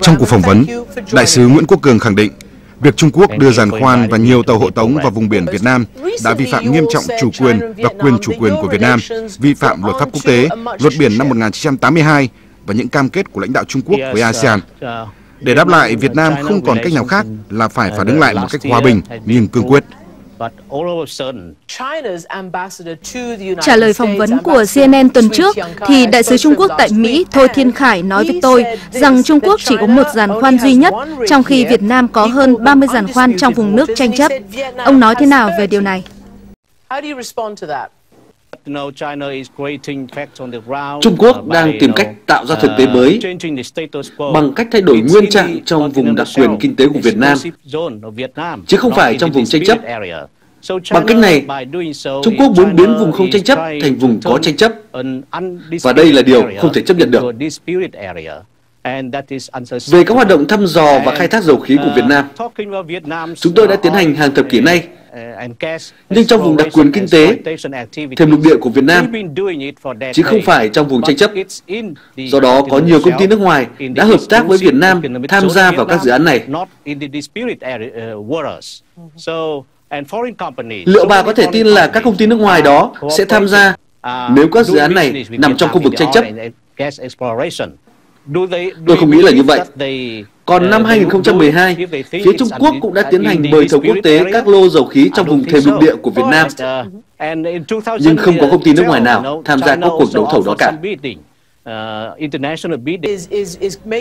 Trong cuộc phỏng vấn, Đại sứ Nguyễn Quốc Cường khẳng định việc Trung Quốc đưa giàn khoan và nhiều tàu hộ tống vào vùng biển Việt Nam đã vi phạm nghiêm trọng chủ quyền và quyền chủ quyền của Việt Nam, vi phạm luật pháp quốc tế, luật biển năm 1982 và những cam kết của lãnh đạo Trung Quốc với ASEAN. Để đáp lại, Việt Nam không còn cách nào khác là phải phản ứng lại một cách hòa bình nhưng cương quyết. Trả lời phỏng vấn của CNN tuần trước, thì Đại sứ Trung Quốc tại Mỹ Thôi Thiên Khải nói với tôi rằng Trung Quốc chỉ có một giàn khoan duy nhất, trong khi Việt Nam có hơn 30 giàn khoan trong vùng nước tranh chấp. Ông nói thế nào về điều này? Trung Quốc đang tìm cách tạo ra thực tế mới bằng cách thay đổi nguyên trạng trong vùng đặc quyền kinh tế của Việt Nam, chứ không phải trong vùng tranh chấp. Bằng cách này, Trung Quốc muốn biến vùng không tranh chấp thành vùng có tranh chấp, và đây là điều không thể chấp nhận được. Về các hoạt động thăm dò và khai thác dầu khí của Việt Nam, chúng tôi đã tiến hành hàng thập kỷ nay nhưng trong vùng đặc quyền kinh tế, thêm lục địa của Việt Nam, chứ không phải trong vùng tranh chấp. Do đó, có nhiều công ty nước ngoài đã hợp tác với Việt Nam tham gia vào các dự án này. Liệu bà có thể tin là các công ty nước ngoài đó sẽ tham gia nếu các dự án này nằm trong khu vực tranh chấp? Tôi không nghĩ là như vậy. Còn năm 2012, phía Trung Quốc cũng đã tiến hành mời thầu quốc tế các lô dầu khí trong vùng thềm lục địa của Việt Nam. Nhưng không có công ty nước ngoài nào tham gia các cuộc đấu thầu đó cả.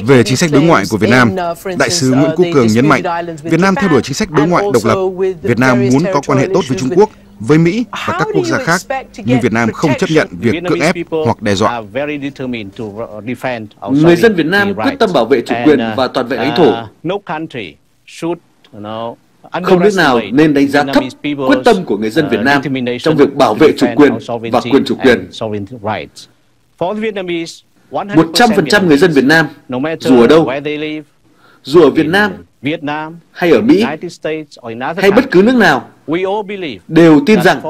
Về chính sách đối ngoại của Việt Nam, Đại sứ Nguyễn Quốc Cường nhấn mạnh, Việt Nam theo đuổi chính sách đối ngoại độc lập. Việt Nam muốn có quan hệ tốt với Trung Quốc, với Mỹ và các quốc gia khác, nhưng Việt Nam không chấp nhận việc cưỡng ép hoặc đe dọa. Người dân Việt Nam quyết tâm bảo vệ chủ quyền và toàn vẹn lãnh thổ. Không nước nào nên đánh giá thấp quyết tâm của người dân Việt Nam trong việc bảo vệ chủ quyền và quyền chủ quyền. 100% người dân Việt Nam, dù ở đâu, dù ở Việt Nam hay ở Mỹ hay bất cứ nước nào, đều tin rằng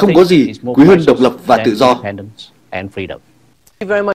không có gì quý hơn độc lập và tự do.